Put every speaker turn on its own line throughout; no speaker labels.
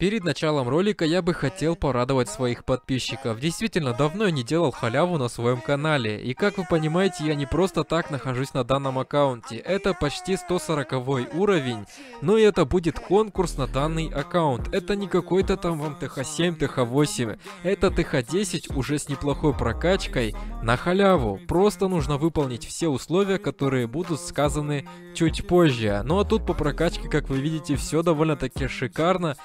Перед началом ролика я бы хотел порадовать своих подписчиков. Действительно, давно я не делал халяву на своем канале. И как вы понимаете, я не просто так нахожусь на данном аккаунте. Это почти 140 уровень. Но и это будет конкурс на данный аккаунт. Это не какой-то там вам ТХ-7, ТХ-8. Это ТХ-10 уже с неплохой прокачкой на халяву. Просто нужно выполнить все условия, которые будут сказаны чуть позже. Ну а тут по прокачке, как вы видите, все довольно-таки шикарно.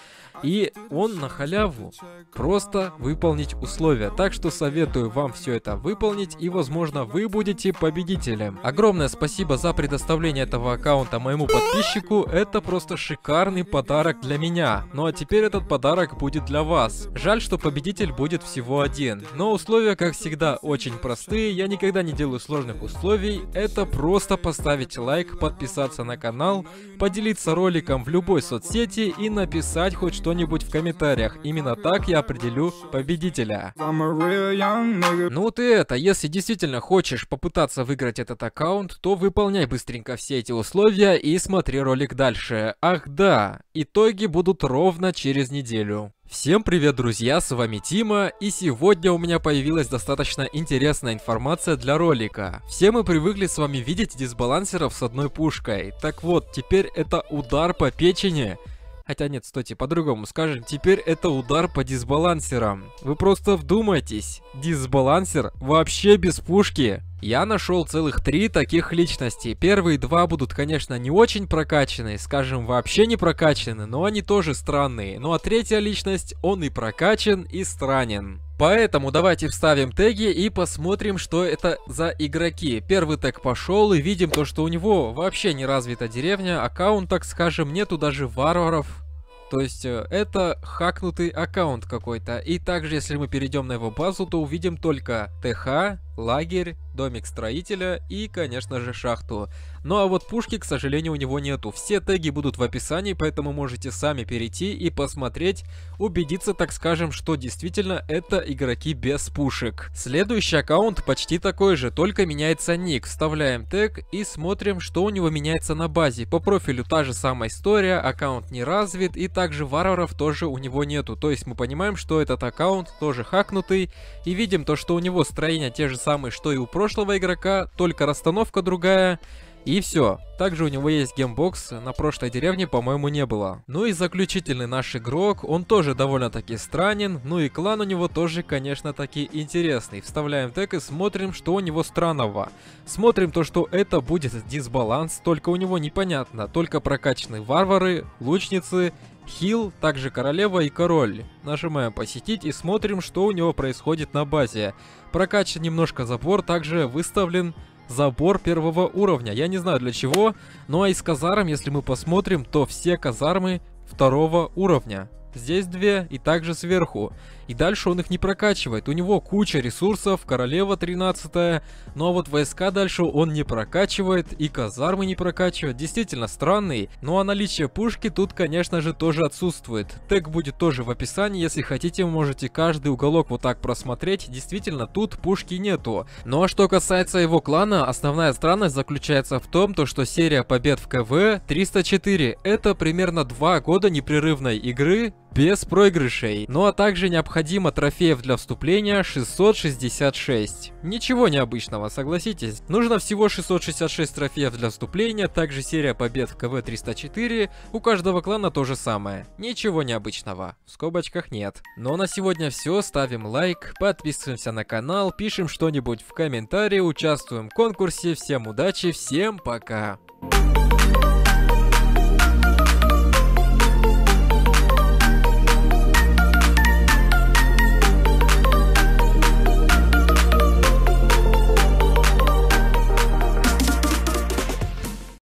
И он на халяву. Просто выполнить условия. Так что советую вам все это выполнить и возможно вы будете победителем. Огромное спасибо за предоставление этого аккаунта моему подписчику. Это просто шикарный подарок для меня. Ну а теперь этот подарок будет для вас. Жаль, что победитель будет всего один. Но условия, как всегда, очень простые. Я никогда не делаю сложных условий. Это просто поставить лайк, подписаться на канал, поделиться роликом в любой соцсети и написать хоть что-нибудь в комментариях. Именно так я определю победителя. Ну ты это, если действительно хочешь попытаться выиграть этот аккаунт, то выполняй быстренько все эти условия и смотри ролик дальше. Ах да, итоги будут ровно через неделю. Всем привет, друзья, с вами Тима, и сегодня у меня появилась достаточно интересная информация для ролика. Все мы привыкли с вами видеть дисбалансеров с одной пушкой. Так вот, теперь это удар по печени. Хотя нет, стойте, по-другому скажем. Теперь это удар по дисбалансерам. Вы просто вдумайтесь. Дисбалансер вообще без пушки. Я нашел целых три таких личности. Первые два будут, конечно, не очень прокачанные, скажем, вообще не прокачаны, но они тоже странные. Ну а третья личность, он и прокачан, и странен. Поэтому давайте вставим теги и посмотрим, что это за игроки. Первый тег пошел и видим то, что у него вообще не развита деревня, аккаунт, так скажем, нету даже варваров. То есть э, это хакнутый аккаунт какой-то. И также, если мы перейдем на его базу, то увидим только ТХ, лагерь, домик строителя и, конечно же, шахту. Ну а вот пушки, к сожалению, у него нету. Все теги будут в описании, поэтому можете сами перейти и посмотреть, убедиться, так скажем, что действительно это игроки без пушек. Следующий аккаунт почти такой же, только меняется ник. Вставляем тег и смотрим, что у него меняется на базе. По профилю та же самая история, аккаунт не развит и также варваров тоже у него нету. То есть мы понимаем, что этот аккаунт тоже хакнутый и видим то, что у него строение те же самые, что и у прошлого игрока, только расстановка другая. И все. Также у него есть gem box, на прошлой деревне, по-моему, не было. Ну и заключительный наш игрок, он тоже довольно-таки странен, ну и клан у него тоже, конечно, таки интересный. Вставляем тег и смотрим, что у него странного. Смотрим то, что это будет дисбаланс, только у него непонятно, только прокачанные варвары, лучницы Хил, также королева и король. Нажимаем посетить и смотрим, что у него происходит на базе. Прокачан немножко забор, также выставлен забор первого уровня. Я не знаю для чего, ну а из казарм, если мы посмотрим, то все казармы второго уровня. Здесь две и также сверху. И дальше он их не прокачивает. У него куча ресурсов, королева 13 но вот войска дальше он не прокачивает и казармы не прокачивает. Действительно странный. Ну а наличие пушки тут, конечно же, тоже отсутствует. Тег будет тоже в описании, если хотите, можете каждый уголок вот так просмотреть. Действительно, тут пушки нету. Ну а что касается его клана, основная странность заключается в том, то, что серия побед в КВ 304 это примерно 2 года непрерывной игры без проигрышей. Ну а также необходимо трофеев для вступления 666. Ничего необычного, согласитесь. Нужно всего 666 трофеев для вступления, также серия побед в КВ 304. У каждого клана то же самое. Ничего необычного. В скобочках нет. Но на сегодня все. Ставим лайк, подписываемся на канал, пишем что-нибудь в комментарии, участвуем в конкурсе. Всем удачи, всем пока.